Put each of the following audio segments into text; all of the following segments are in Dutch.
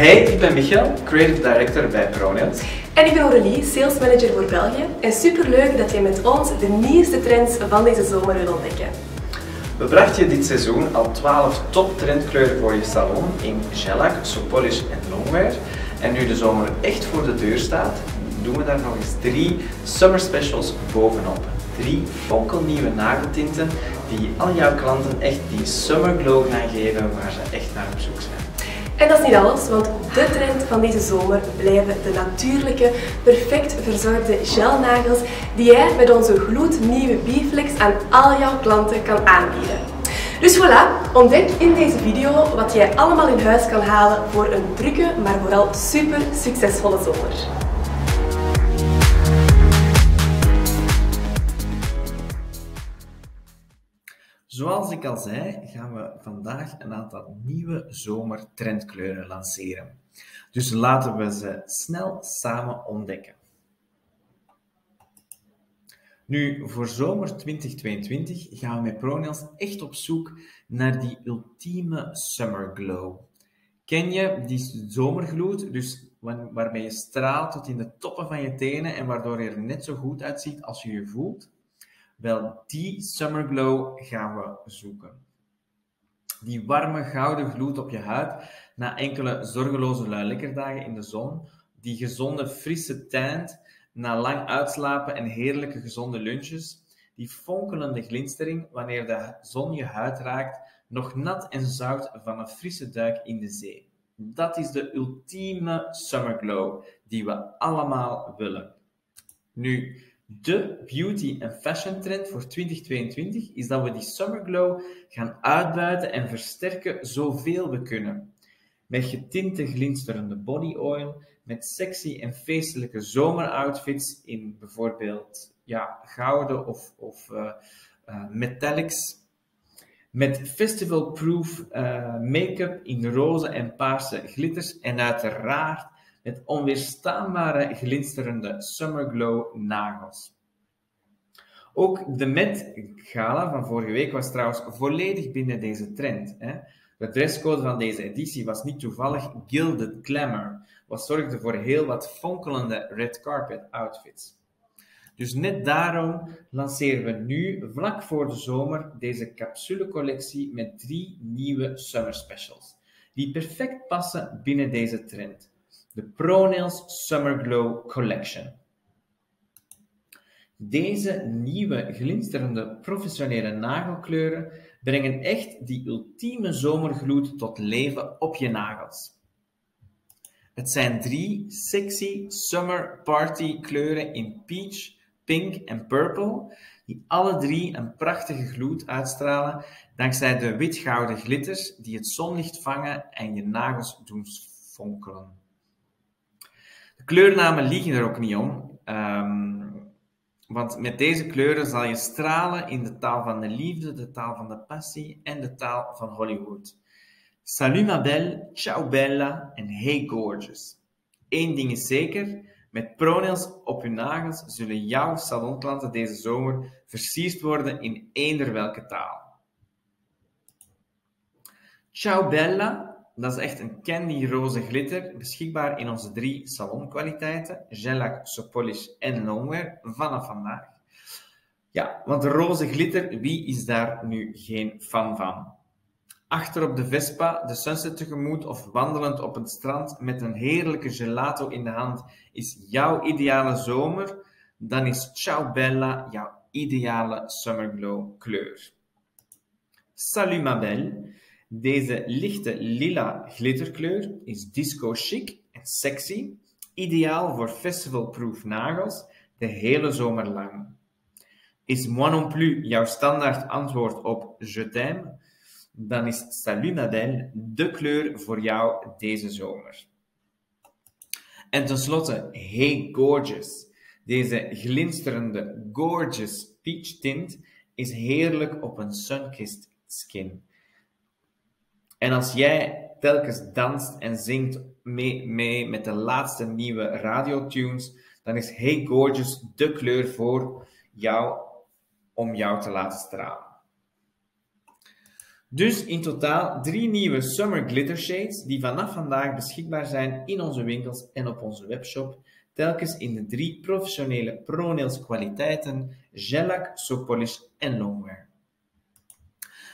Hey, ik ben Michael, Creative Director bij Pronails. En ik ben Aurélie, Sales Manager voor België. En superleuk dat je met ons de nieuwste trends van deze zomer wil ontdekken. We brachten je dit seizoen al 12 top trendkleuren voor je salon in shellac, sopolish en longwear. En nu de zomer echt voor de deur staat, doen we daar nog eens drie summer specials bovenop. Drie fonkelnieuwe nageltinten die al jouw klanten echt die summer glow gaan geven waar ze echt naar op zoek zijn. En dat is niet alles, want de trend van deze zomer blijven de natuurlijke, perfect verzorgde gelnagels die jij met onze gloednieuwe Biflex aan al jouw klanten kan aanbieden. Dus voilà, ontdek in deze video wat jij allemaal in huis kan halen voor een drukke, maar vooral super succesvolle zomer. Zoals ik al zei, gaan we vandaag een aantal nieuwe zomertrendkleuren lanceren. Dus laten we ze snel samen ontdekken. Nu, voor zomer 2022 gaan we met ProNails echt op zoek naar die ultieme summer glow. Ken je die zomergloed, dus waarmee je straalt tot in de toppen van je tenen en waardoor je er net zo goed uitziet als je je voelt? Wel, die summer glow gaan we zoeken. Die warme gouden gloed op je huid na enkele zorgeloze luilekkerdagen in de zon. Die gezonde frisse tint na lang uitslapen en heerlijke gezonde lunches. Die fonkelende glinstering wanneer de zon je huid raakt, nog nat en zout van een frisse duik in de zee. Dat is de ultieme summer glow die we allemaal willen. Nu, de beauty en fashion trend voor 2022 is dat we die summer glow gaan uitbuiten en versterken zoveel we kunnen. Met getinte glinsterende body oil, met sexy en feestelijke zomeroutfits in bijvoorbeeld ja, gouden of, of uh, uh, metallics. Met festivalproof uh, make-up in roze en paarse glitters en uiteraard met onweerstaanbare glinsterende Summer Glow nagels. Ook de Met Gala van vorige week was trouwens volledig binnen deze trend. Hè. De dresscode van deze editie was niet toevallig Gilded Glamour, wat zorgde voor heel wat fonkelende red carpet outfits. Dus net daarom lanceren we nu, vlak voor de zomer, deze capsulecollectie met drie nieuwe summer specials, die perfect passen binnen deze trend de ProNails Summer Glow Collection. Deze nieuwe glinsterende professionele nagelkleuren brengen echt die ultieme zomergloed tot leven op je nagels. Het zijn drie sexy summer party kleuren in peach, pink en purple, die alle drie een prachtige gloed uitstralen dankzij de witgouden glitters die het zonlicht vangen en je nagels doen fonkelen. Kleurnamen liegen er ook niet om. Um, want met deze kleuren zal je stralen in de taal van de liefde, de taal van de passie en de taal van Hollywood. Salut ma ciao bella en hey gorgeous. Eén ding is zeker, met pronails op hun nagels zullen jouw salonklanten deze zomer versierd worden in eender welke taal. Ciao bella dat is echt een candy roze glitter, beschikbaar in onze drie salonkwaliteiten, Gelac, Sopolish en Longwear, vanaf vandaag. Ja, want roze glitter, wie is daar nu geen fan van? Achter op de Vespa, de sunset tegemoet of wandelend op het strand met een heerlijke gelato in de hand is jouw ideale zomer, dan is Ciao Bella jouw ideale summer glow kleur. Salut ma belle! Deze lichte lila glitterkleur is disco chic en sexy, ideaal voor festivalproof nagels de hele zomer lang. Is moi non plus jouw standaard antwoord op je t'aime? Dan is Salut de kleur voor jou deze zomer. En tenslotte, Hey Gorgeous. Deze glinsterende Gorgeous Peach tint is heerlijk op een sunkissed skin. En als jij telkens danst en zingt mee, mee met de laatste nieuwe radiotunes, dan is Hey Gorgeous de kleur voor jou om jou te laten stralen. Dus in totaal drie nieuwe Summer Glitter Shades die vanaf vandaag beschikbaar zijn in onze winkels en op onze webshop, telkens in de drie professionele ProNails kwaliteiten Shellac, Sopolish en Longwear.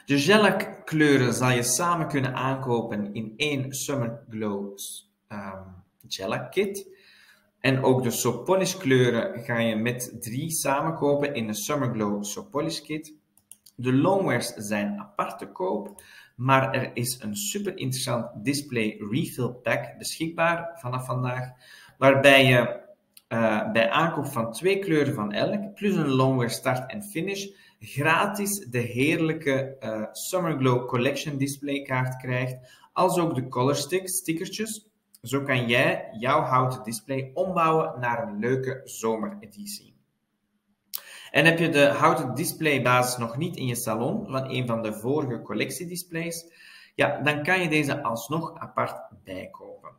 De Shellac kleuren zal je samen kunnen aankopen in één Summer Glow um, kit. En ook de Sopolish kleuren ga je met drie samen kopen in de Summer Glow Sopolish kit. De longwears zijn apart te koop, maar er is een super interessant display refill pack beschikbaar vanaf vandaag, waarbij je uh, bij aankoop van twee kleuren van elk, plus een longwear start en finish, gratis de heerlijke uh, Summer Glow Collection displaykaart krijgt, als ook de color stick stickertjes. Zo kan jij jouw houten display ombouwen naar een leuke zomereditie. En heb je de houten displaybasis nog niet in je salon van een van de vorige collectiedisplays, ja, dan kan je deze alsnog apart bijkopen.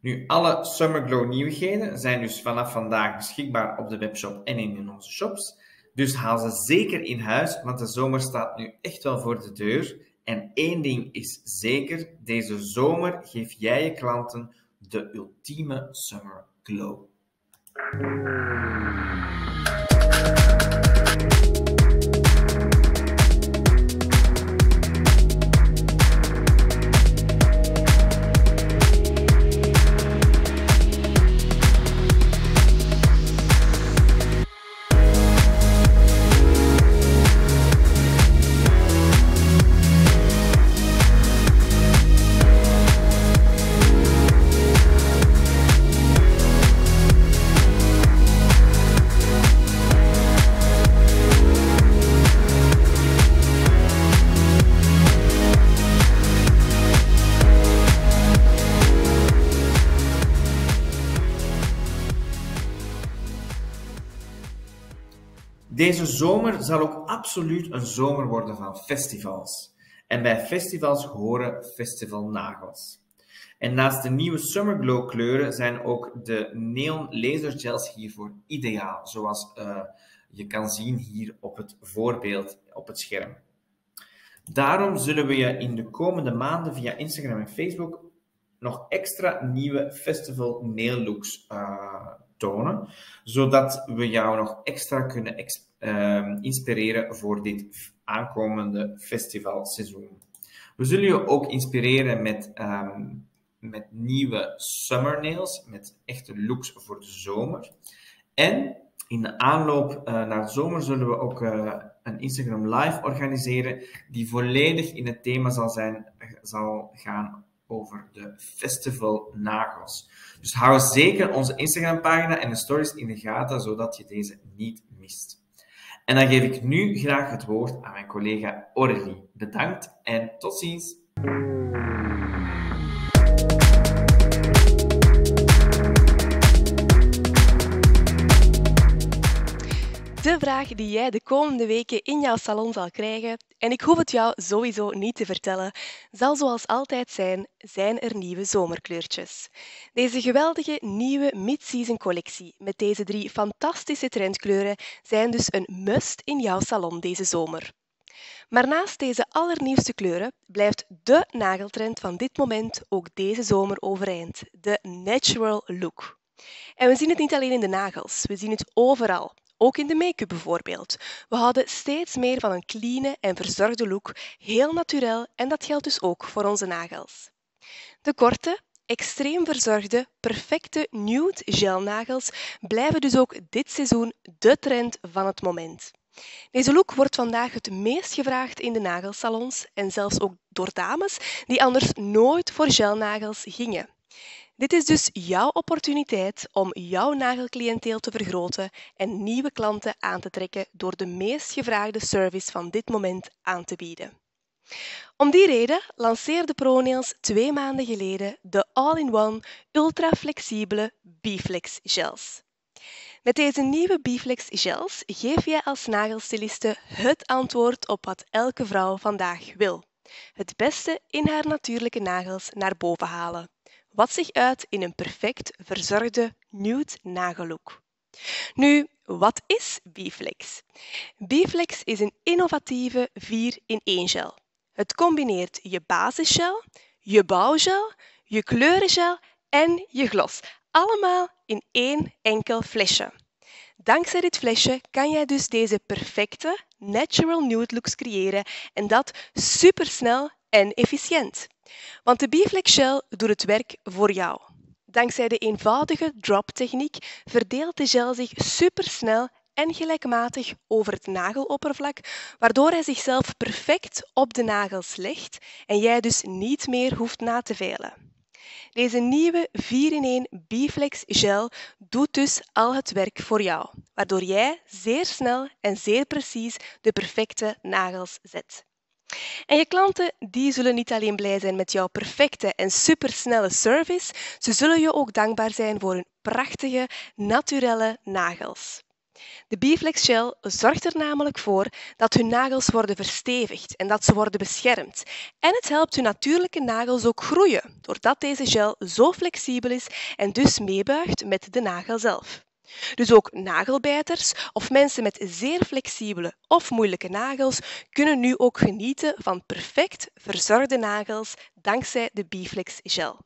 Nu, alle Summer Glow nieuwigheden zijn dus vanaf vandaag beschikbaar op de webshop en in onze shops. Dus haal ze zeker in huis, want de zomer staat nu echt wel voor de deur. En één ding is zeker, deze zomer geef jij je klanten de ultieme Summer Glow. Deze zomer zal ook absoluut een zomer worden van festivals. En bij festivals horen festivalnagels. En naast de nieuwe Summer Glow kleuren zijn ook de neon laser gels hiervoor ideaal, zoals uh, je kan zien hier op het voorbeeld op het scherm. Daarom zullen we je in de komende maanden via Instagram en Facebook nog extra nieuwe festival nail looks uh, zodat we jou nog extra kunnen uh, inspireren voor dit aankomende festivalseizoen. We zullen je ook inspireren met, um, met nieuwe summer nails, met echte looks voor de zomer. En in de aanloop uh, naar de zomer zullen we ook uh, een Instagram Live organiseren die volledig in het thema zal, zijn, zal gaan over de festival nagels. Dus hou zeker onze Instagram pagina en de stories in de gaten, zodat je deze niet mist. En dan geef ik nu graag het woord aan mijn collega Aurélie. Bedankt en tot ziens. Vraag die jij de komende weken in jouw salon zal krijgen, en ik hoef het jou sowieso niet te vertellen, zal zoals altijd zijn, zijn er nieuwe zomerkleurtjes. Deze geweldige nieuwe mid-season collectie met deze drie fantastische trendkleuren zijn dus een must in jouw salon deze zomer. Maar naast deze allernieuwste kleuren blijft de nageltrend van dit moment ook deze zomer overeind, de natural look. En we zien het niet alleen in de nagels, we zien het overal. Ook in de make-up bijvoorbeeld. We houden steeds meer van een clean en verzorgde look, heel natuurlijk en dat geldt dus ook voor onze nagels. De korte, extreem verzorgde, perfecte nude gelnagels blijven dus ook dit seizoen de trend van het moment. Deze look wordt vandaag het meest gevraagd in de nagelsalons en zelfs ook door dames die anders nooit voor gelnagels gingen. Dit is dus jouw opportuniteit om jouw nagelcliënteel te vergroten en nieuwe klanten aan te trekken door de meest gevraagde service van dit moment aan te bieden. Om die reden lanceerde ProNails twee maanden geleden de all-in-one ultra-flexibele B-Flex gels. Met deze nieuwe B-Flex gels geef jij als nagelstyliste het antwoord op wat elke vrouw vandaag wil. Het beste in haar natuurlijke nagels naar boven halen wat zich uit in een perfect verzorgde nude nagellook. Nu, wat is Biflex? Biflex is een innovatieve 4-in-1 gel. Het combineert je basisgel, je bouwgel, je kleurengel en je glos. Allemaal in één enkel flesje. Dankzij dit flesje kan jij dus deze perfecte natural nude looks creëren en dat supersnel en efficiënt. Want de Biflex gel doet het werk voor jou. Dankzij de eenvoudige drop-techniek verdeelt de gel zich supersnel en gelijkmatig over het nageloppervlak, waardoor hij zichzelf perfect op de nagels legt en jij dus niet meer hoeft na te velen. Deze nieuwe 4-in-1 Biflex gel doet dus al het werk voor jou, waardoor jij zeer snel en zeer precies de perfecte nagels zet. En je klanten die zullen niet alleen blij zijn met jouw perfecte en supersnelle service, ze zullen je ook dankbaar zijn voor hun prachtige, naturelle nagels. De Biflex Gel zorgt er namelijk voor dat hun nagels worden verstevigd en dat ze worden beschermd. En het helpt hun natuurlijke nagels ook groeien, doordat deze gel zo flexibel is en dus meebuigt met de nagel zelf. Dus ook nagelbijters of mensen met zeer flexibele of moeilijke nagels kunnen nu ook genieten van perfect verzorgde nagels dankzij de Biflex gel.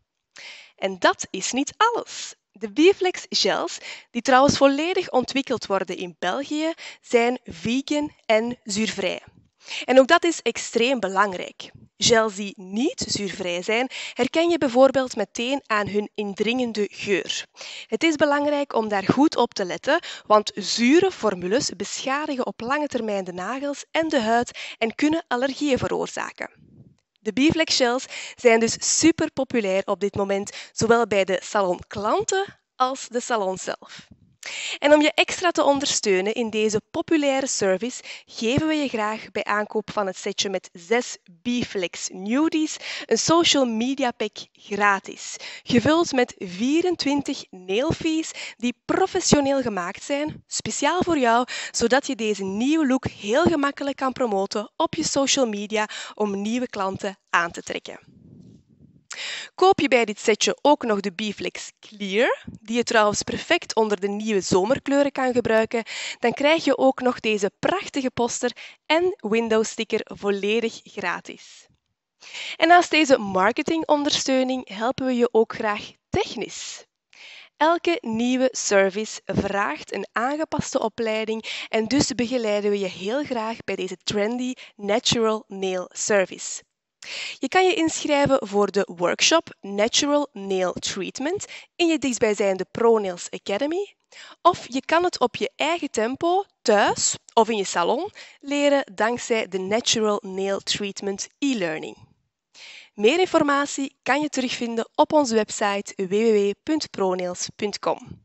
En dat is niet alles. De Biflex gels, die trouwens volledig ontwikkeld worden in België, zijn vegan en zuurvrij. En ook dat is extreem belangrijk. Gels die niet zuurvrij zijn, herken je bijvoorbeeld meteen aan hun indringende geur. Het is belangrijk om daar goed op te letten, want zure formules beschadigen op lange termijn de nagels en de huid en kunnen allergieën veroorzaken. De Biflex gels zijn dus super populair op dit moment, zowel bij de salonklanten als de salon zelf. En om je extra te ondersteunen in deze populaire service, geven we je graag bij aankoop van het setje met 6 Biflex Nudies een social media pack gratis. Gevuld met 24 nailfees die professioneel gemaakt zijn, speciaal voor jou, zodat je deze nieuwe look heel gemakkelijk kan promoten op je social media om nieuwe klanten aan te trekken. Koop je bij dit setje ook nog de Biflex Clear, die je trouwens perfect onder de nieuwe zomerkleuren kan gebruiken, dan krijg je ook nog deze prachtige poster en Windows sticker volledig gratis. En naast deze marketingondersteuning helpen we je ook graag technisch. Elke nieuwe service vraagt een aangepaste opleiding en dus begeleiden we je heel graag bij deze trendy Natural Nail Service. Je kan je inschrijven voor de workshop Natural Nail Treatment in je dichtstbijzijnde ProNails Academy. Of je kan het op je eigen tempo, thuis of in je salon, leren dankzij de Natural Nail Treatment e-learning. Meer informatie kan je terugvinden op onze website www.pronails.com.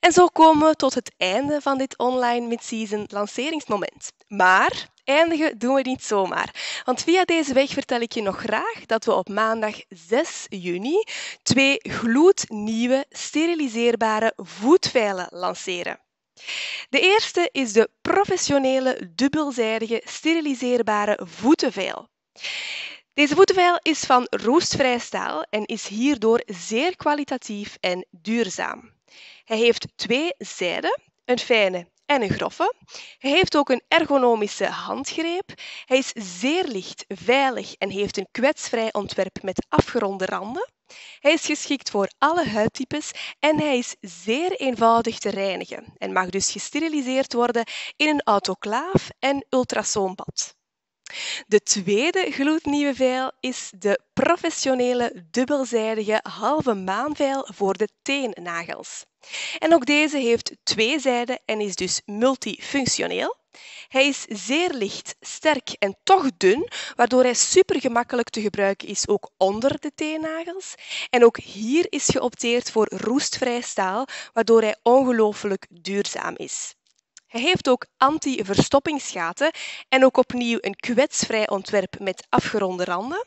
En zo komen we tot het einde van dit online mid-season lanceringsmoment. Maar eindigen doen we niet zomaar. Want via deze weg vertel ik je nog graag dat we op maandag 6 juni twee gloednieuwe steriliseerbare voetveilen lanceren. De eerste is de professionele dubbelzijdige steriliseerbare voetenveil. Deze voetenveil is van roestvrij staal en is hierdoor zeer kwalitatief en duurzaam. Hij heeft twee zijden, een fijne en een grove. Hij heeft ook een ergonomische handgreep. Hij is zeer licht, veilig en heeft een kwetsvrij ontwerp met afgeronde randen. Hij is geschikt voor alle huidtypes en hij is zeer eenvoudig te reinigen en mag dus gesteriliseerd worden in een autoclaaf en ultrasoonbad. De tweede gloednieuwe veil is de professionele dubbelzijdige halve maanveil voor de teennagels. En ook deze heeft twee zijden en is dus multifunctioneel. Hij is zeer licht, sterk en toch dun, waardoor hij super gemakkelijk te gebruiken is ook onder de teennagels. En ook hier is geopteerd voor roestvrij staal, waardoor hij ongelooflijk duurzaam is. Hij heeft ook anti-verstoppingsgaten en ook opnieuw een kwetsvrij ontwerp met afgeronde randen.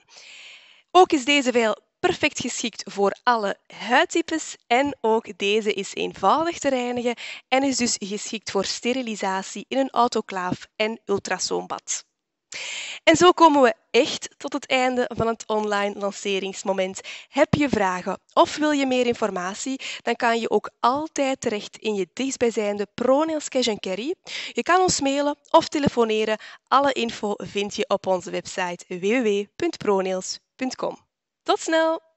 Ook is deze veil perfect geschikt voor alle huidtypes en ook deze is eenvoudig te reinigen en is dus geschikt voor sterilisatie in een autoclaaf en ultrasoonbad. En zo komen we echt tot het einde van het online lanceringsmoment. Heb je vragen of wil je meer informatie, dan kan je ook altijd terecht in je dichtstbijzijnde ProNails Cash Carry. Je kan ons mailen of telefoneren. Alle info vind je op onze website www.pronails.com. Tot snel!